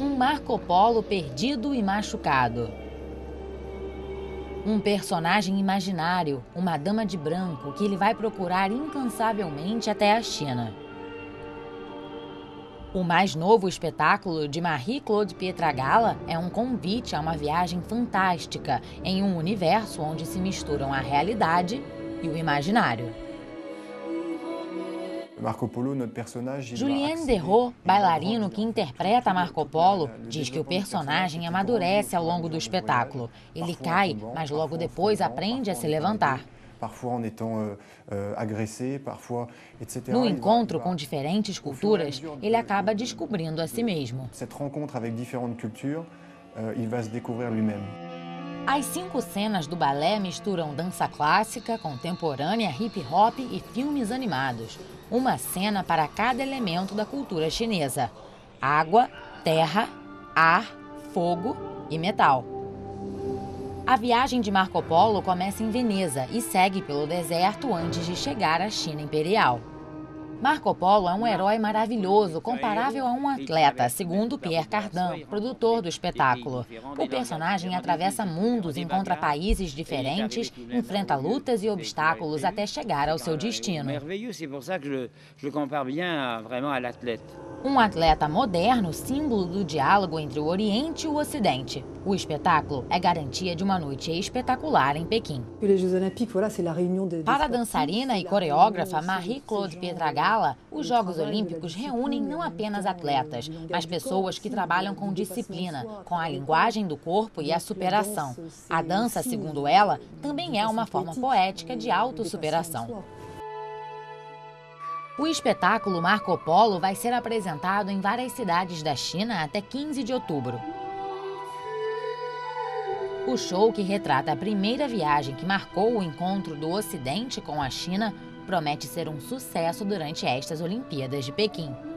Um Marco Polo perdido e machucado. Um personagem imaginário, uma dama de branco que ele vai procurar incansavelmente até a China. O mais novo espetáculo de Marie-Claude Pietragala é um convite a uma viagem fantástica em um universo onde se misturam a realidade e o imaginário. Marco Polo, notre personnage, Julien Derrault, bailarino que interpreta Marco Polo, diz que o personagem amadurece ao longo do espetáculo. Ele cai, mas logo depois aprende a se levantar. Euh, euh, no encontro com diferentes culturas, ele acaba descobrindo a si mesmo. Cette rencontre avec différentes cultures, euh, il va se découvrir lui-même. As cinco cenas do balé misturam dança clássica, contemporânea, hip hop e filmes animados. Uma cena para cada elemento da cultura chinesa: água, terra, ar, fogo e metal. A viagem de Marco Polo começa em Veneza e segue pelo deserto antes de chegar à China Imperial. Marco Polo é um herói maravilhoso, comparável a um atleta, segundo Pierre Cardin, produtor do espetáculo. O personagem atravessa mundos, encontra países diferentes, enfrenta lutas e obstáculos até chegar ao seu destino. Um atleta moderno, símbolo do diálogo entre o Oriente e o Ocidente. O espetáculo é garantia de uma noite espetacular em Pequim. Para a dançarina e coreógrafa Marie-Claude Pietragala, os Jogos Olímpicos reúnem não apenas atletas, mas pessoas que trabalham com disciplina, com a linguagem do corpo e a superação. A dança, segundo ela, também é uma forma poética de autossuperação. O espetáculo Marco Polo vai ser apresentado em várias cidades da China até 15 de outubro. O show, que retrata a primeira viagem que marcou o encontro do Ocidente com a China, promete ser um sucesso durante estas Olimpíadas de Pequim.